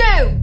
do.